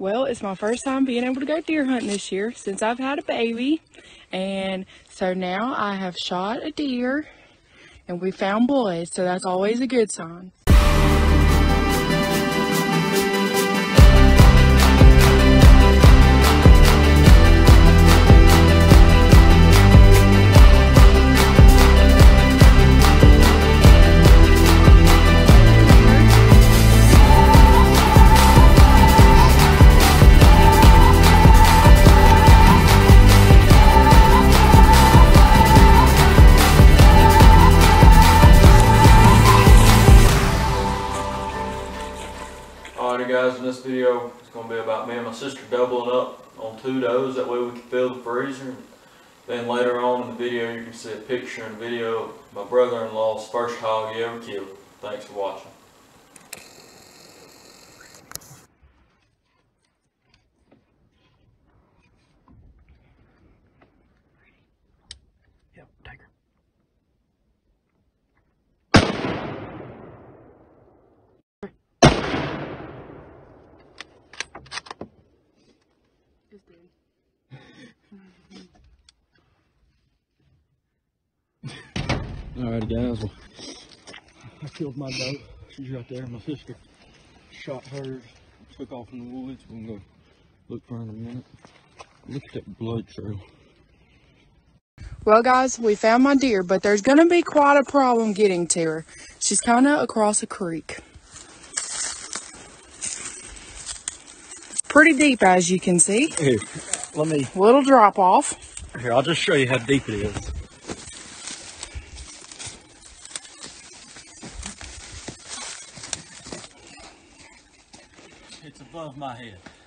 Well, it's my first time being able to go deer hunting this year since I've had a baby. And so now I have shot a deer and we found boys, so that's always a good sign. Guys, in this video, it's gonna be about me and my sister doubling up on two does, that way we can fill the freezer. Then later on in the video, you can see a picture and video of my brother-in-law's first hog he ever killed. Thanks for watching. Alright guys, well, I killed my doe. She's right there. My sister shot hers, took off in the woods. We're gonna go look for her in a minute. Look at that blood trail. Well, guys, we found my deer, but there's going to be quite a problem getting to her. She's kind of across a creek. Pretty deep, as you can see. Here, let me, Little drop off. here, I'll just show you how deep it is. Above my head.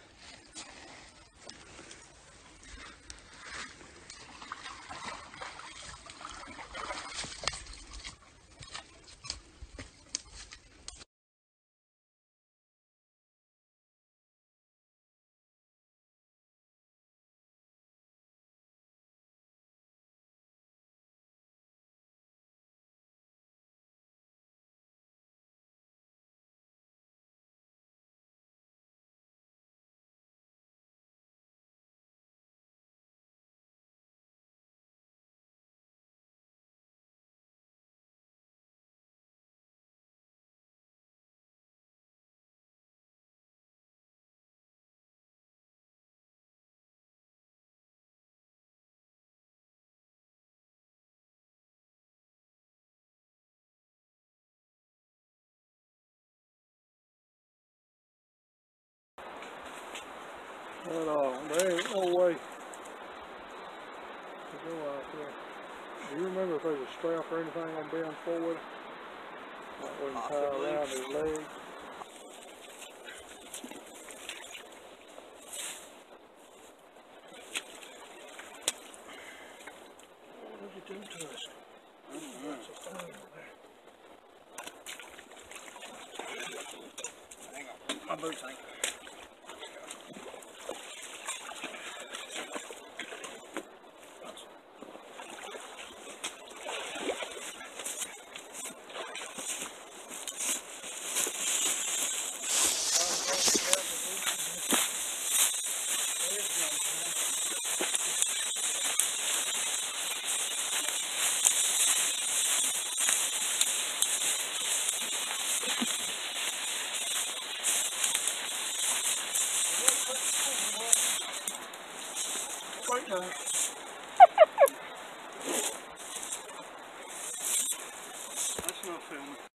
Uh, there ain't no way to go out there. Do you remember if there's a strap or anything on forward? Like we can tie around his leg? What did you do to us? What's this thing over there? My boots ain't. quite nice. That's not filming.